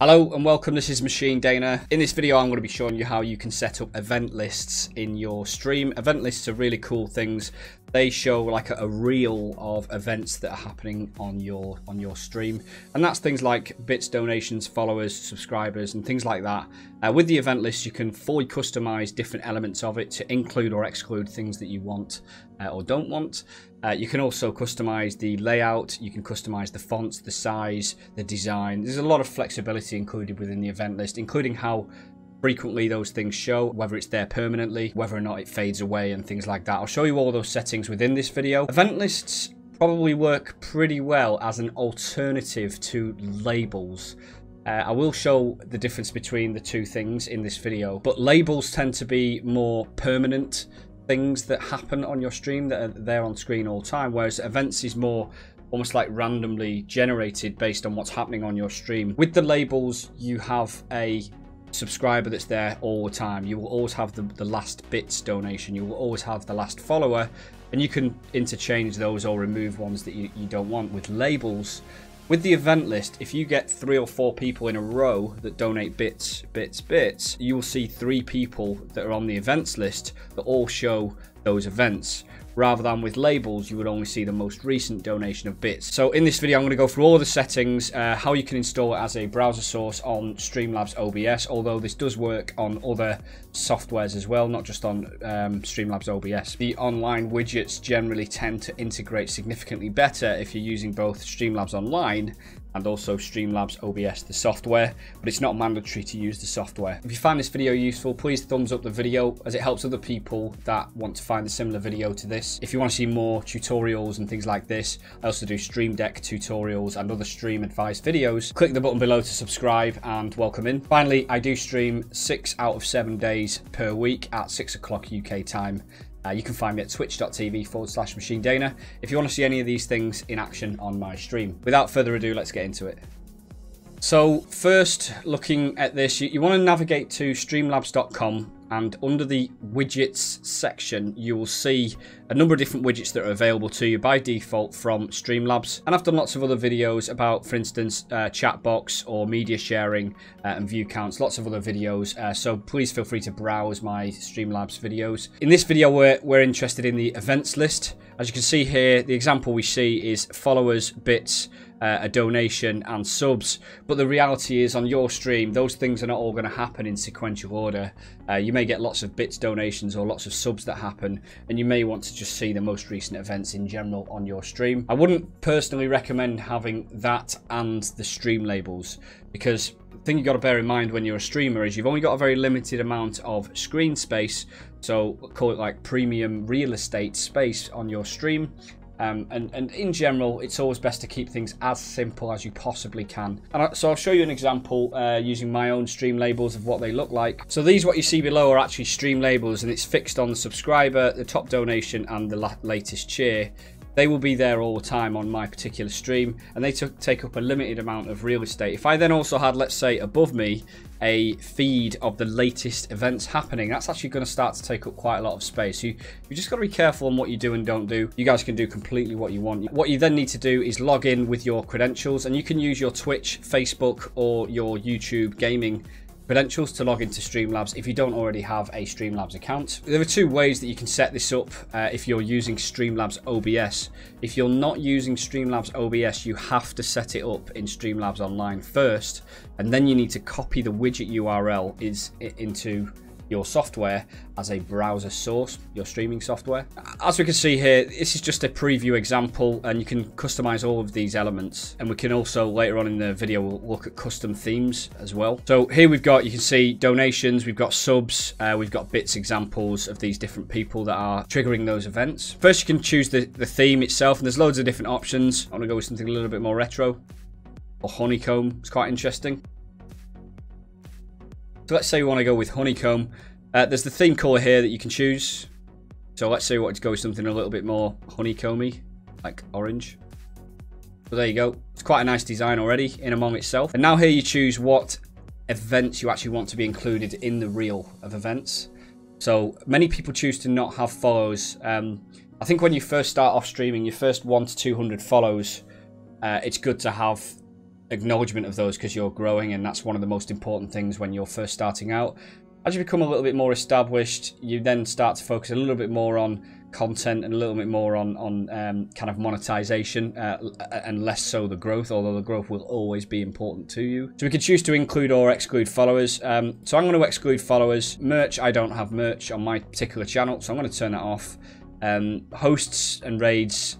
Hello and welcome, this is Machine Daena. In this video I'm going to be showing you how you can set up event lists in your stream. Event lists are really cool things. They show like a, a reel of events that are happening on your on your stream. And that's things like bits, donations, followers, subscribers and things like that. Uh, with the event list you can fully customize different elements of it to include or exclude things that you want uh, or don't want. Uh, you can also customize the layout, you can customize the fonts, the size, the design. There's a lot of flexibility included within the event list, including how frequently those things show, whether it's there permanently, whether or not it fades away and things like that. I'll show you all those settings within this video. Event lists probably work pretty well as an alternative to labels. Uh, I will show the difference between the two things in this video, but labels tend to be more permanent things that happen on your stream that are there on screen all the time, whereas events is more almost like randomly generated based on what's happening on your stream. With the labels, you have a subscriber that's there all the time. You will always have the, the last bits donation. You will always have the last follower and you can interchange those or remove ones that you, you don't want. With labels, with the event list, if you get three or four people in a row that donate bits, bits, bits, you will see three people that are on the events list that all show those events rather than with labels you would only see the most recent donation of bits. So in this video I'm going to go through all the settings, uh, how you can install it as a browser source on Streamlabs OBS, although this does work on other softwares as well, not just on um, Streamlabs OBS. The online widgets generally tend to integrate significantly better if you're using both Streamlabs Online and also Streamlabs OBS, the software, but it's not mandatory to use the software. If you find this video useful, please thumbs up the video as it helps other people that want to find a similar video to this. If you want to see more tutorials and things like this, I also do Stream Deck tutorials and other stream advice videos. Click the button below to subscribe and welcome in. Finally, I do stream six out of seven days per week at six o'clock UK time. Uh, you can find me at twitch.tv forward slash machine daena if you want to see any of these things in action on my stream. Without further ado, let's get into it. So first, looking at this, you, you want to navigate to streamlabs.com and under the widgets section you will see a number of different widgets that are available to you by default from Streamlabs. And I've done lots of other videos about for instance uh, chat box or media sharing uh, and view counts lots of other videos uh, so please feel free to browse my Streamlabs videos. In this video we're, we're interested in the events list. As you can see here the example we see is followers bits uh, a donation and subs. But the reality is on your stream those things are not all going to happen in sequential order. Uh, you may get lots of bits donations or lots of subs that happen and you may want to just see the most recent events in general on your stream. I wouldn't personally recommend having that and the stream labels because the thing you've got to bear in mind when you're a streamer is you've only got a very limited amount of screen space so call it like premium real estate space on your stream um, and, and in general, it's always best to keep things as simple as you possibly can. And I, so I'll show you an example uh, using my own stream labels of what they look like. So these, what you see below, are actually stream labels, and it's fixed on the subscriber, the top donation, and the latest cheer. They will be there all the time on my particular stream, and they take up a limited amount of real estate. If I then also had, let's say, above me, a feed of the latest events happening. That's actually going to start to take up quite a lot of space. You, you just got to be careful on what you do and don't do. You guys can do completely what you want. What you then need to do is log in with your credentials and you can use your Twitch, Facebook or your YouTube gaming credentials to log into Streamlabs if you don't already have a Streamlabs account. There are two ways that you can set this up uh, if you're using Streamlabs OBS. If you're not using Streamlabs OBS, you have to set it up in Streamlabs Online first, and then you need to copy the widget URL is into your software as a browser source, your streaming software. As we can see here, this is just a preview example and you can customize all of these elements. And we can also later on in the video, we'll look at custom themes as well. So here we've got, you can see donations, we've got subs, uh, we've got bits examples of these different people that are triggering those events. First, you can choose the, the theme itself and there's loads of different options. I want to go with something a little bit more retro or honeycomb. It's quite interesting. So let's say we want to go with honeycomb. Uh, there's the theme color here that you can choose. So let's say we want to go with something a little bit more honeycomby, like orange. So there you go. It's quite a nice design already in among itself. And now here you choose what events you actually want to be included in the reel of events. So many people choose to not have follows. Um, I think when you first start off streaming, your first one to 200 follows, uh, it's good to have acknowledgement of those because you're growing and that's one of the most important things when you're first starting out. As you become a little bit more established, you then start to focus a little bit more on content and a little bit more on on um, kind of monetization uh, and less so the growth although the growth will always be important to you. So we can choose to include or exclude followers. Um, so I'm going to exclude followers. Merch I don't have merch on my particular channel so I'm going to turn that off. Um, hosts and raids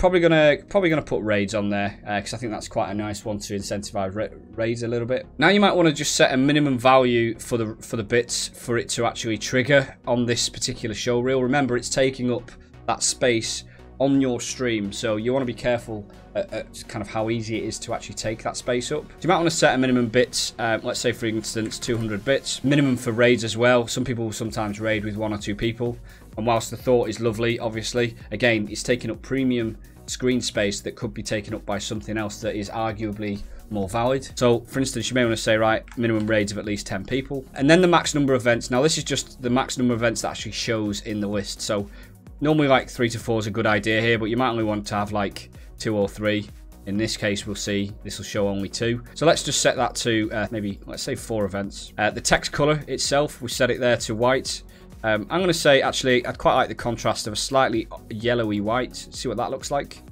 probably gonna probably gonna put raids on there because uh, I think that's quite a nice one to incentivize ra raids a little bit. Now you might want to just set a minimum value for the for the bits for it to actually trigger on this particular show reel. Remember, it's taking up that space on your stream, so you want to be careful at, at, kind of how easy it is to actually take that space up. So you might want to set a minimum bits, um, let's say for instance 200 bits, minimum for raids as well. Some people will sometimes raid with one or two people, and whilst the thought is lovely, obviously, again, it's taking up premium screen space that could be taken up by something else that is arguably more valid. So, for instance, you may want to say, right, minimum raids of at least 10 people. And then the max number of events. Now, this is just the max number of events that actually shows in the list. So, normally like three to four is a good idea here, but you might only want to have like two or three. In this case, we'll see this will show only two. So let's just set that to uh, maybe, let's say four events. Uh, the text color itself, we set it there to white. Um, I'm going to say, actually, I'd quite like the contrast of a slightly yellowy white. See what that looks like.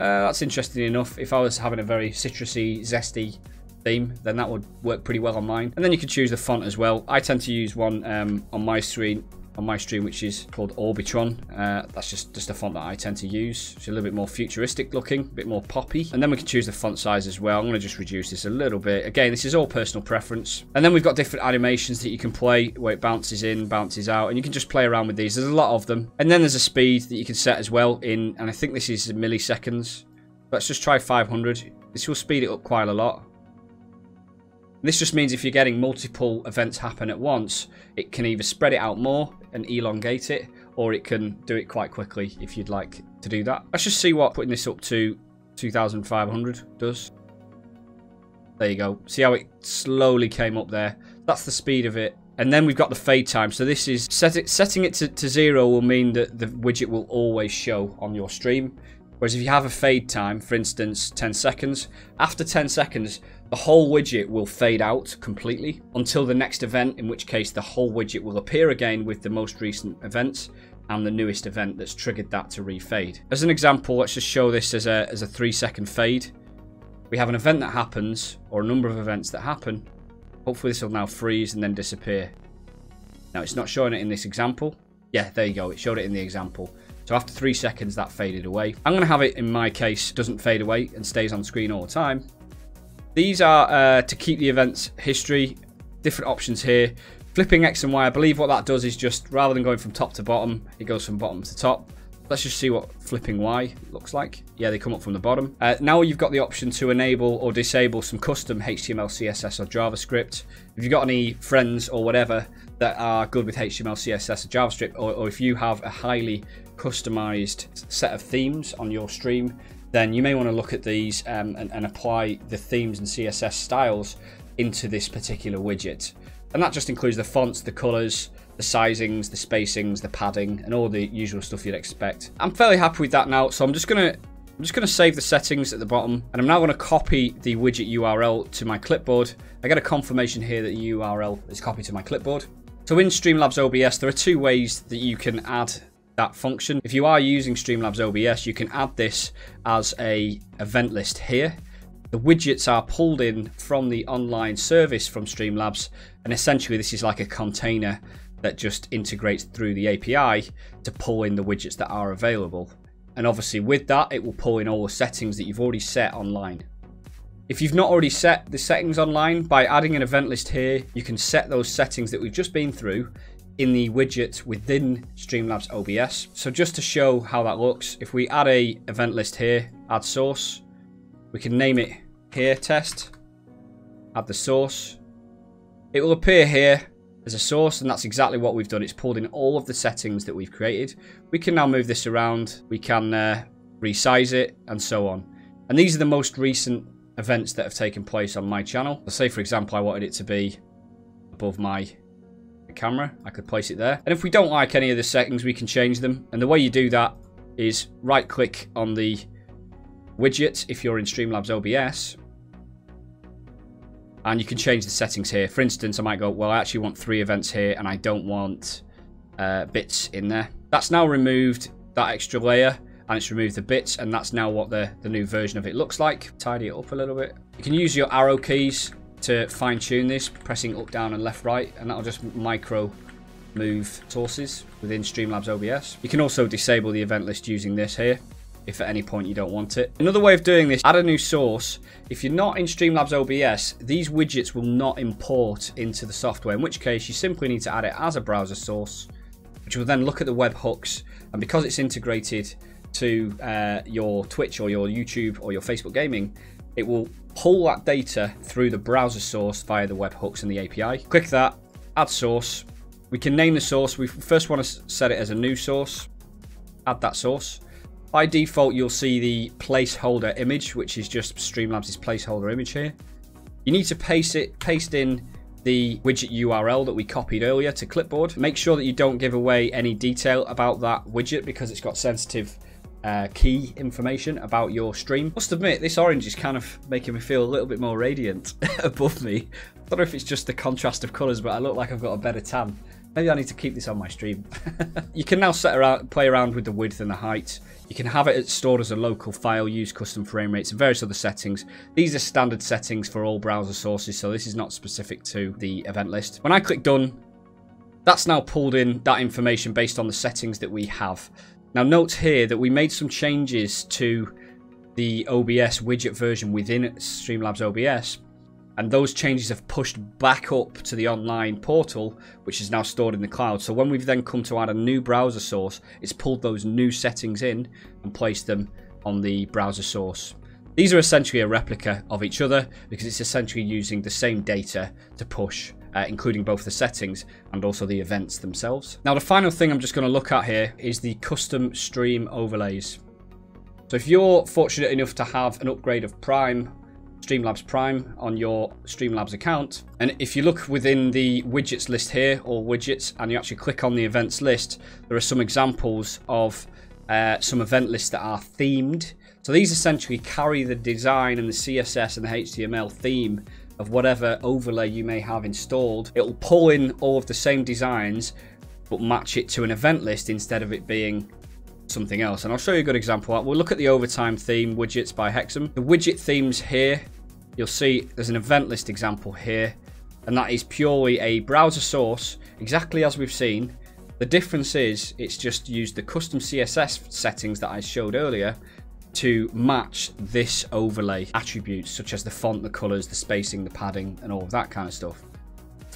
Uh, that's interesting enough. If I was having a very citrusy, zesty theme, then that would work pretty well on mine. And then you can choose the font as well. I tend to use one um, on my screen on my stream, which is called Orbitron. Uh, that's just, just a font that I tend to use. It's a little bit more futuristic looking, a bit more poppy. And then we can choose the font size as well. I'm going to just reduce this a little bit. Again, this is all personal preference. And then we've got different animations that you can play where it bounces in, bounces out, and you can just play around with these. There's a lot of them. And then there's a speed that you can set as well in, and I think this is milliseconds. Let's just try 500. This will speed it up quite a lot. This just means if you're getting multiple events happen at once, it can either spread it out more and elongate it, or it can do it quite quickly if you'd like to do that. Let's just see what putting this up to 2,500 does. There you go. See how it slowly came up there? That's the speed of it. And then we've got the fade time. So this is set it, setting it to, to zero will mean that the widget will always show on your stream. Whereas if you have a fade time, for instance, 10 seconds, after 10 seconds, the whole widget will fade out completely until the next event, in which case the whole widget will appear again with the most recent events and the newest event that's triggered that to refade. As an example, let's just show this as a, as a three second fade. We have an event that happens, or a number of events that happen. Hopefully this will now freeze and then disappear. Now it's not showing it in this example. Yeah, there you go, it showed it in the example. So after three seconds, that faded away. I'm going to have it, in my case, doesn't fade away and stays on screen all the time. These are uh, to keep the event's history. Different options here. Flipping X and Y, I believe what that does is just, rather than going from top to bottom, it goes from bottom to top. Let's just see what flipping Y looks like. Yeah, they come up from the bottom. Uh, now you've got the option to enable or disable some custom HTML, CSS or JavaScript. If you've got any friends or whatever that are good with HTML, CSS or JavaScript, or, or if you have a highly customized set of themes on your stream, then you may want to look at these um, and, and apply the themes and CSS styles into this particular widget. And that just includes the fonts, the colors, the sizings, the spacings, the padding, and all the usual stuff you'd expect. I'm fairly happy with that now, so I'm just gonna I'm just to save the settings at the bottom and I'm now to copy the widget URL to my clipboard. I get a confirmation here that the URL is copied to my clipboard. So in Streamlabs OBS, there are two ways that you can add that function. If you are using Streamlabs OBS, you can add this as a event list here. The widgets are pulled in from the online service from Streamlabs, and essentially this is like a container that just integrates through the API to pull in the widgets that are available. And obviously with that, it will pull in all the settings that you've already set online. If you've not already set the settings online, by adding an event list here, you can set those settings that we've just been through in the widget within Streamlabs OBS. So just to show how that looks, if we add a event list here, add source, we can name it here test, add the source. It will appear here as a source and that's exactly what we've done. It's pulled in all of the settings that we've created. We can now move this around, we can uh, resize it and so on. And these are the most recent events that have taken place on my channel. Let's say for example I wanted it to be above my camera. I could place it there. And if we don't like any of the settings, we can change them. And the way you do that is right click on the widget if you're in Streamlabs OBS. And you can change the settings here. For instance, I might go, well, I actually want three events here and I don't want uh, bits in there. That's now removed that extra layer and it's removed the bits and that's now what the, the new version of it looks like. Tidy it up a little bit. You can use your arrow keys to fine tune this, pressing up, down and left, right and that'll just micro move sources within Streamlabs OBS. You can also disable the event list using this here if at any point you don't want it. Another way of doing this, add a new source. If you're not in Streamlabs OBS, these widgets will not import into the software, in which case you simply need to add it as a browser source, which will then look at the webhooks, and because it's integrated to uh, your Twitch or your YouTube or your Facebook gaming, it will pull that data through the browser source via the webhooks and the API. Click that, add source. We can name the source. We first want to set it as a new source. Add that source. By default, you'll see the placeholder image, which is just Streamlabs' placeholder image here. You need to paste it, paste in the widget URL that we copied earlier to clipboard. Make sure that you don't give away any detail about that widget because it's got sensitive uh, key information about your stream. Must admit, this orange is kind of making me feel a little bit more radiant above me. I don't know if it's just the contrast of colours, but I look like I've got a better tan. Maybe I need to keep this on my stream. you can now set around, play around with the width and the height. You can have it stored as a local file, use custom frame rates, and various other settings. These are standard settings for all browser sources, so this is not specific to the event list. When I click done, that's now pulled in that information based on the settings that we have. Now note here that we made some changes to the OBS widget version within Streamlabs OBS and those changes have pushed back up to the online portal which is now stored in the cloud. So when we've then come to add a new browser source it's pulled those new settings in and placed them on the browser source. These are essentially a replica of each other because it's essentially using the same data to push uh, including both the settings and also the events themselves. Now the final thing I'm just going to look at here is the custom stream overlays. So if you're fortunate enough to have an upgrade of Prime Streamlabs Prime on your Streamlabs account. And if you look within the widgets list here, or widgets, and you actually click on the events list, there are some examples of uh, some event lists that are themed. So these essentially carry the design and the CSS and the HTML theme of whatever overlay you may have installed. It'll pull in all of the same designs, but match it to an event list instead of it being something else. And I'll show you a good example. We'll look at the overtime theme widgets by Hexam. The widget themes here you'll see there's an event list example here, and that is purely a browser source, exactly as we've seen. The difference is it's just used the custom CSS settings that I showed earlier to match this overlay attributes such as the font, the colors, the spacing, the padding, and all of that kind of stuff.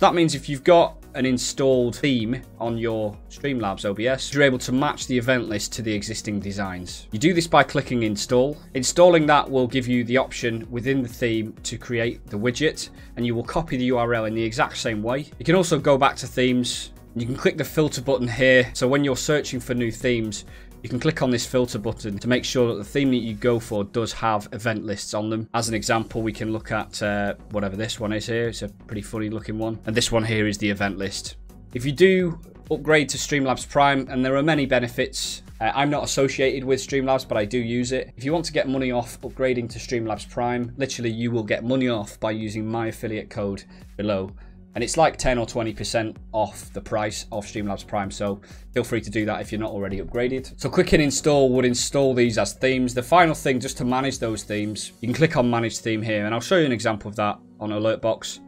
So that means if you've got an installed theme on your Streamlabs OBS, you're able to match the event list to the existing designs. You do this by clicking install. Installing that will give you the option within the theme to create the widget and you will copy the URL in the exact same way. You can also go back to themes. You can click the filter button here. So when you're searching for new themes, you can click on this filter button to make sure that the theme that you go for does have event lists on them. As an example, we can look at uh, whatever this one is here. It's a pretty funny looking one. And this one here is the event list. If you do upgrade to Streamlabs Prime, and there are many benefits. Uh, I'm not associated with Streamlabs, but I do use it. If you want to get money off upgrading to Streamlabs Prime, literally you will get money off by using my affiliate code below and it's like 10 or 20% off the price of Streamlabs Prime, so feel free to do that if you're not already upgraded. So clicking install would install these as themes. The final thing, just to manage those themes, you can click on manage theme here, and I'll show you an example of that on Alertbox.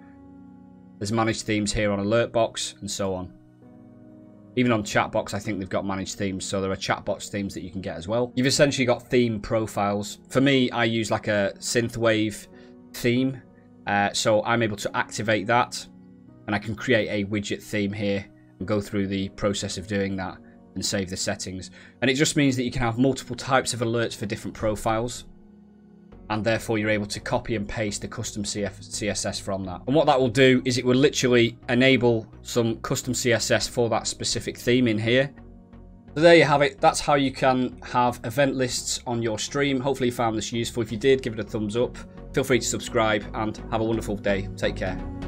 There's managed themes here on Alertbox, and so on. Even on Chatbox, I think they've got managed themes, so there are Chatbox themes that you can get as well. You've essentially got theme profiles. For me, I use like a synthwave theme, uh, so I'm able to activate that and I can create a widget theme here and go through the process of doing that and save the settings. And it just means that you can have multiple types of alerts for different profiles and therefore you're able to copy and paste the custom CF CSS from that. And what that will do is it will literally enable some custom CSS for that specific theme in here. So there you have it. That's how you can have event lists on your stream. Hopefully you found this useful. If you did, give it a thumbs up. Feel free to subscribe and have a wonderful day. Take care.